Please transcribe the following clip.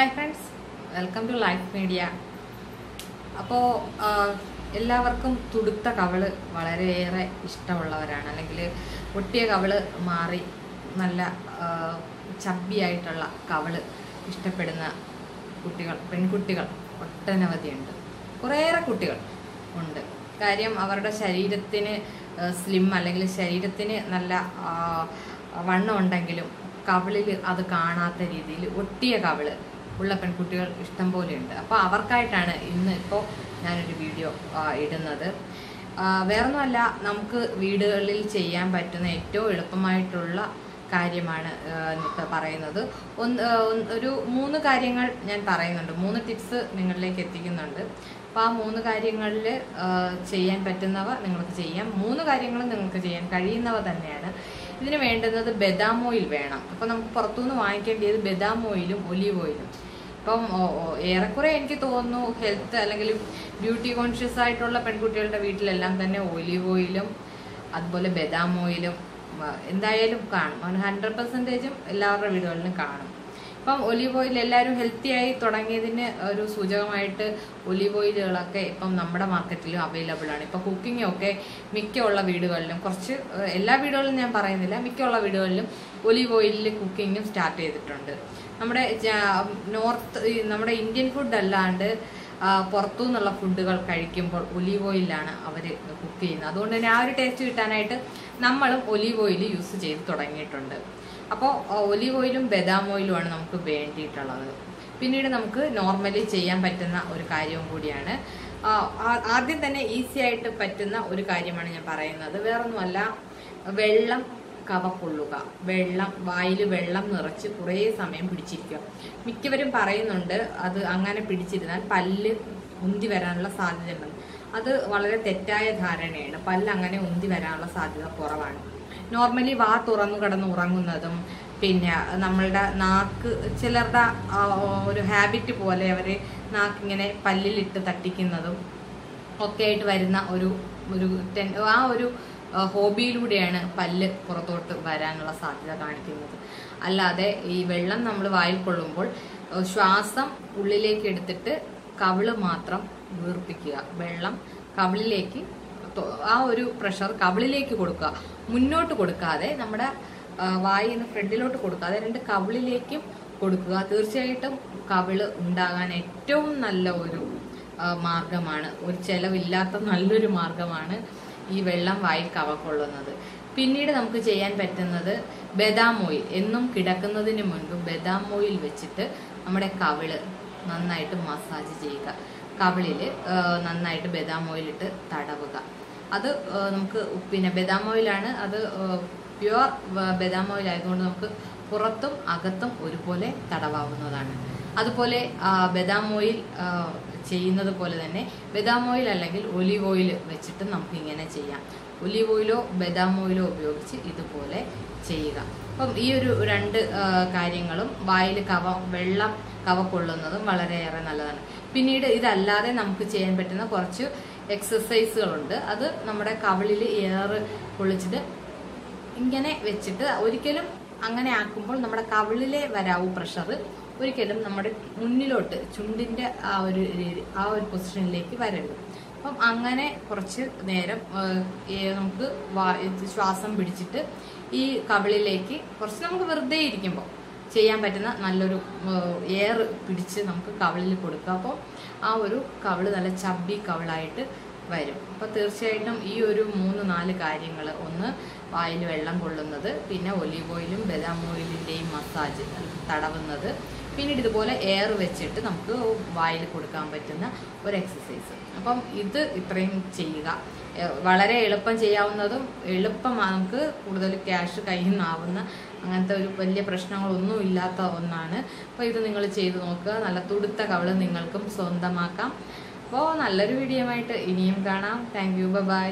Hi friends welcome to Life Media അപ്പോൾ എല്ലാവർക്കും തുടുത്ത കവൾ വളരെയേറെ ഇഷ്ടമുള്ളവരാണ്. അല്ലെങ്കിൽ ഒട്ടിയ കവൾ മാറി നല്ല ചബ്ബിയായിട്ടുള്ള കവൾ ഇഷ്ടപ്പെടുന്ന കുട്ടികൾ പെൺകുട്ടികൾ ഒട്ടനവധിയുണ്ട്. കുറേയേറെ കുട്ടികൾ ഉണ്ട്. കാര്യം അവരുടെ ശരീരത്തിന് സ്ലിം അല്ലെങ്കിൽ ശരീരത്തിന് നല്ല വണ്ണം ഉണ്ടെങ്കിലും കവളിൽ അത് കാണാത്ത രീതിയിൽ ഒട്ടിയ കവിൾ ഉള്ള പെൺകുട്ടികൾ ഇഷ്ടം പോലെയുണ്ട്. അപ്പോൾ അവർക്കായിട്ടാണ് ഇന്ന് ഇപ്പോൾ ഞാനൊരു വീഡിയോ ഇടുന്നത്. വേറൊന്നുമല്ല നമുക്ക് വീടുകളിൽ ചെയ്യാൻ പറ്റുന്ന ഏറ്റവും എളുപ്പമായിട്ടുള്ള കാര്യമാണ് പറയുന്നത്. ഒന്ന് ഒരു മൂന്ന് കാര്യങ്ങൾ ഞാൻ പറയുന്നുണ്ട്. മൂന്ന് ടിപ്സ് നിങ്ങളിലേക്ക് എത്തിക്കുന്നുണ്ട്. അപ്പോൾ ആ മൂന്ന് കാര്യങ്ങളിൽ ചെയ്യാൻ പറ്റുന്നവ നിങ്ങൾക്ക് ചെയ്യാം. മൂന്ന് കാര്യങ്ങളും നിങ്ങൾക്ക് ചെയ്യാൻ കഴിയുന്നവ തന്നെയാണ്. ഇതിന് വേണ്ടുന്നത് ബദാം ഓയിൽ വേണം. അപ്പോൾ നമുക്ക് പുറത്തുനിന്ന് വാങ്ങിക്കേണ്ടത് ബദാം ഓയിലും ഒലീവ് ഓയിലും. ഇപ്പം ഏറെക്കുറെ എനിക്ക് തോന്നുന്നു ഹെൽത്ത് അല്ലെങ്കിൽ ബ്യൂട്ടി കോൺഷ്യസ് ആയിട്ടുള്ള പെൺകുട്ടികളുടെ വീട്ടിലെല്ലാം തന്നെ ഓലിവ് ഓയിലും അതുപോലെ ബദാം ഓയിലും എന്തായാലും കാണും. ഹൺഡ്രഡ് പെർസെന്റേജും എല്ലാവരുടെ വീടുകളിലും കാണും. ഇപ്പം ഒലീവ് ഓയിൽ എല്ലാവരും ഹെൽത്തി ആയി തുടങ്ങിയതിന് ഒരു സൂചകമായിട്ട് ഒലീവ് ഓയിലുകളൊക്കെ ഇപ്പം നമ്മുടെ മാർക്കറ്റിലും അവൈലബിൾ ആണ്. ഇപ്പം കുക്കിംഗ് ഒക്കെ മിക്കുള്ള വീടുകളിലും കുറച്ച് എല്ലാ വീടുകളിലും ഞാൻ പറയുന്നില്ല മിക്കുള്ള വീടുകളിലും ഒലീവ് ഓയിലിൽ കുക്കിങ്ങും സ്റ്റാർട്ട് ചെയ്തിട്ടുണ്ട്. നമ്മുടെ നോർത്ത് നമ്മുടെ ഇന്ത്യൻ ഫുഡ് അല്ലാണ്ട് പുറത്തു നിന്നുള്ള ഫുഡുകൾ കഴിക്കുമ്പോൾ ഒലീവ് ഓയിലാണ് അവർ കുക്ക് ചെയ്യുന്നത്. അതുകൊണ്ട് തന്നെ ആ ഒരു ടേസ്റ്റ് കിട്ടാനായിട്ട് നമ്മളും ഒലീവ് ഓയിൽ യൂസ് ചെയ്ത് തുടങ്ങിയിട്ടുണ്ട്. അപ്പോൾ ഒലിവ് ഓയിലും ബദാം ഓയിലുമാണ് നമുക്ക് വേണ്ടിയിട്ടുള്ളത്. പിന്നീട് നമുക്ക് നോർമലി ചെയ്യാൻ പറ്റുന്ന ഒരു കാര്യവും കൂടിയാണ്. ആദ്യം തന്നെ ഈസി ആയിട്ട് പറ്റുന്ന ഒരു കാര്യമാണ് ഞാൻ പറയുന്നത്. വേറൊന്നുമല്ല വെള്ളം കവക്കൊള്ളുക വെള്ളം വായിൽ വെള്ളം നിറച്ച് കുറേ സമയം പിടിച്ചിരിക്കുക. മിക്കവരും പറയുന്നുണ്ട് അത് അങ്ങനെ പിടിച്ചിരുന്നാൽ പല്ല് ഉന്തി വരാനുള്ള സാധ്യതയുണ്ട്. അത് വളരെ തെറ്റായ ധാരണയാണ്. പല്ല് അങ്ങനെ ഉന്തി വരാനുള്ള സാധ്യത കുറവാണ്. നോർമലി വാ തുറന്നു കിടന്ന് ഉറങ്ങുന്നതും പിന്നെ നമ്മളുടെ നാക്ക് ചിലരുടെ ഒരു ഹാബിറ്റ് പോലെ അവർ നാക്കിങ്ങനെ പല്ലിലിട്ട് തട്ടിക്കുന്നതും ഒക്കെ ആയിട്ട് വരുന്ന ഒരു ഒരു ആ ഒരു ഹോബിയിലൂടെയാണ് പല്ല് പുറത്തോട്ട് വരാനുള്ള സാധ്യത കാണിക്കുന്നത്. അല്ലാതെ ഈ വെള്ളം നമ്മൾ വായിൽ കൊള്ളുമ്പോൾ ശ്വാസം ഉള്ളിലേക്ക് എടുത്തിട്ട് കവിൾ മാത്രം വീർപ്പിക്കുക. വെള്ളം കവിളിലേക്ക് ആ ഒരു പ്രഷർ കവിളിലേക്ക് കൊടുക്കുക. മുന്നോട്ട് കൊടുക്കാതെ നമ്മുടെ വായി ഫ്രണ്ടിലോട്ട് കൊടുക്കാതെ രണ്ട് കവിളിലേക്കും കൊടുക്കുക. തീർച്ചയായിട്ടും കവിൾ ഉണ്ടാകാൻ ഏറ്റവും നല്ല ഒരു മാർഗമാണ്. ഒരു ചെലവില്ലാത്ത നല്ലൊരു മാർഗമാണ് ഈ വെള്ളം വായിൽ കവക്കൊള്ളുന്നത്. പിന്നീട് നമുക്ക് ചെയ്യാൻ പറ്റുന്നത് ബദാം ഓയിൽ. എന്നും കിടക്കുന്നതിന് മുൻപ് ബദാം ഓയിൽ വെച്ചിട്ട് നമ്മുടെ കവിൾ നന്നായിട്ട് മസാജ് ചെയ്യുക. കവിളിൽ നന്നായിട്ട് ബദാം ഓയിലിട്ട് തടവുക. അത് നമുക്ക് പിന്നെ ബദാം ഓയിലാണ്. അത് പ്യുവർ ബദാം ഓയിൽ ആയതുകൊണ്ട് നമുക്ക് പുറത്തും അകത്തും ഒരുപോലെ തടവാവുന്നതാണ്. അതുപോലെ ബദാം ഓയിൽ ചെയ്യുന്നത് പോലെ തന്നെ ബദാം ഓയിൽ അല്ലെങ്കിൽ ഒലിവ് ഓയിൽ വെച്ചിട്ട് നമുക്ക് ഇങ്ങനെ ചെയ്യാം. ഒലിവ് ഓയിലോ ബദാം ഓയിലോ ഉപയോഗിച്ച് ഇതുപോലെ ചെയ്യുക. അപ്പം ഈ ഒരു രണ്ട് കാര്യങ്ങളും വായിൽ കവ വെള്ളം കവ കൊള്ളുന്നതും വളരെയേറെ നല്ലതാണ്. പിന്നീട് ഇതല്ലാതെ നമുക്ക് ചെയ്യാൻ പറ്റുന്ന കുറച്ച് എക്സസൈസുകളുണ്ട്. അത് നമ്മുടെ കവിളിൽ എയർ പൊളിച്ചിട്ട് ഇങ്ങനെ വെച്ചിട്ട് ഒരിക്കലും അങ്ങനെ ആക്കുമ്പോൾ നമ്മുടെ കവിളിലെ വരാവൂ പ്രഷർ ഒരിക്കലും നമ്മുടെ മുന്നിലോട്ട് ചുണ്ടിന്റെ ആ ഒരു ആ ഒരു പൊസിഷനിലേക്ക് വരരുത്. അപ്പം അങ്ങനെ കുറച്ച് നേരം നമുക്ക് ശ്വാസം പിടിച്ചിട്ട് ഈ കവിളിലേക്ക് കുറച്ച് നമുക്ക് വെറുതെ ഇരിക്കുമ്പോൾ ചെയ്യാൻ പറ്റുന്ന നല്ലൊരു എയർ പിടിച്ച് നമുക്ക് കവിളിൽ കൊടുക്കുക അപ്പോൾ ആ ഒരു കവിൾ നല്ല ചബ്ബി കവളായിട്ട് വരും. അപ്പോൾ തീർച്ചയായിട്ടും ഈ ഒരു മൂന്ന് നാല് കാര്യങ്ങൾ ഒന്ന് വായിൽ വെള്ളം കൊള്ളുന്നത് പിന്നെ ഒലീവ് ഓയിലും ബദാം ഓയിലിന്റെയും മസാജ് തടവുന്നത്. പിന്നീട് ഇതുപോലെ എയർ വെച്ചിട്ട് നമുക്ക് വായിൽ കൊടുക്കാൻ പറ്റുന്ന ഒരു എക്സസൈസ് അപ്പം ഇത് ഇത്രയും ചെയ്യുക. വളരെ എളുപ്പം ചെയ്യാവുന്നതും എളുപ്പമാണ് നമുക്ക് കൂടുതൽ ക്യാഷ് കയ്യിൽ നിന്നാവുന്ന അങ്ങനത്തെ ഒരു വലിയ പ്രശ്നങ്ങളൊന്നും ഇല്ലാത്ത ഒന്നാണ്. അപ്പോൾ ഇത് നിങ്ങൾ ചെയ്തു നോക്കുക. നല്ല തുടുത്ത കവൾ നിങ്ങൾക്കും സ്വന്തമാക്കാം. അപ്പോൾ നല്ലൊരു വീഡിയോ ആയിട്ട് ഇനിയും കാണാം. Thank you by